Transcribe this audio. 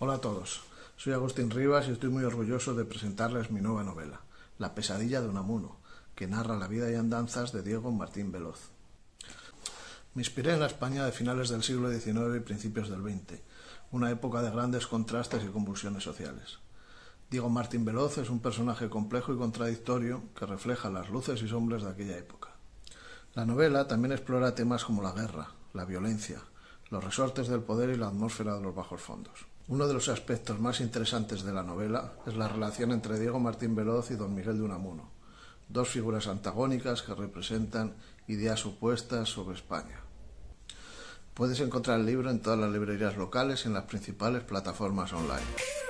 Hola a todos, soy Agustín Rivas y estoy muy orgulloso de presentarles mi nueva novela, La pesadilla de Unamuno, que narra la vida y andanzas de Diego Martín Veloz. Me inspiré en la España de finales del siglo XIX y principios del XX, una época de grandes contrastes y convulsiones sociales. Diego Martín Veloz es un personaje complejo y contradictorio que refleja las luces y sombras de aquella época. La novela también explora temas como la guerra, la violencia, los resortes del poder y la atmósfera de los bajos fondos. Uno de los aspectos más interesantes de la novela es la relación entre Diego Martín Veloz y don Miguel de Unamuno, dos figuras antagónicas que representan ideas opuestas sobre España. Puedes encontrar el libro en todas las librerías locales y en las principales plataformas online.